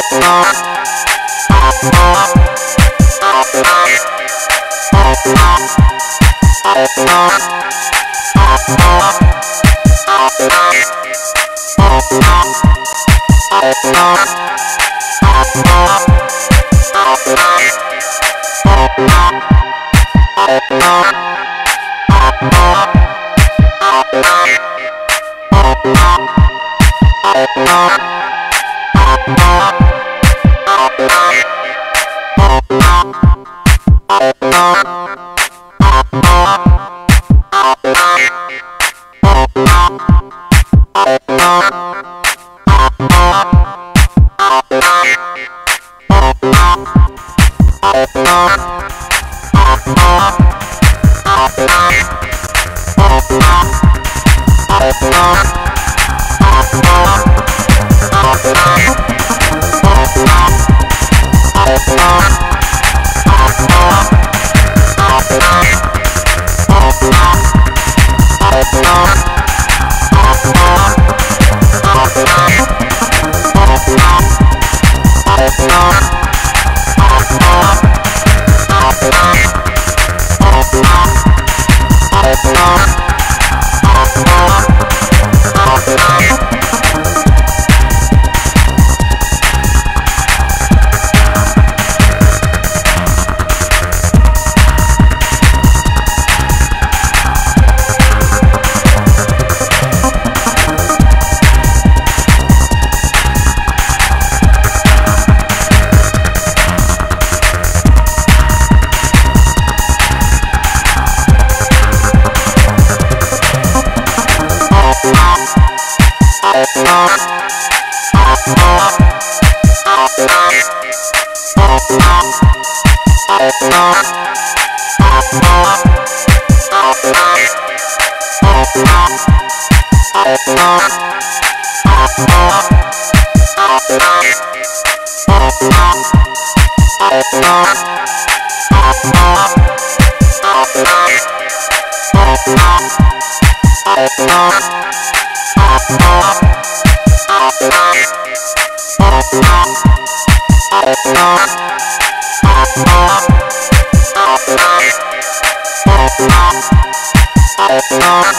Bye. Bye. Thank Bye. Thanks,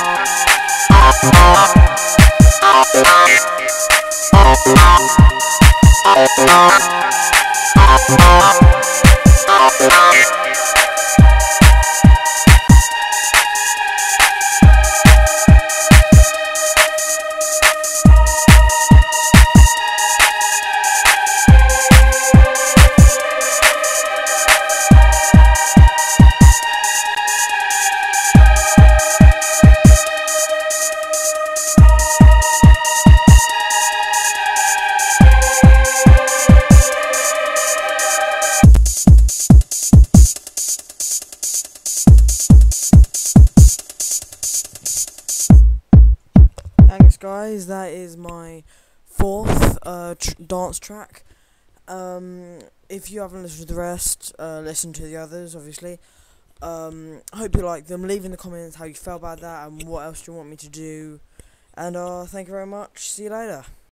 guys. That is my fourth uh, tr- dance track. Um, if you haven't listened to the rest, uh, listen to the others, obviously. Um, I hope you like them. Leave in the comments how you felt about that and what else you want me to do. And uh, thank you very much. See you later.